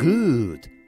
good.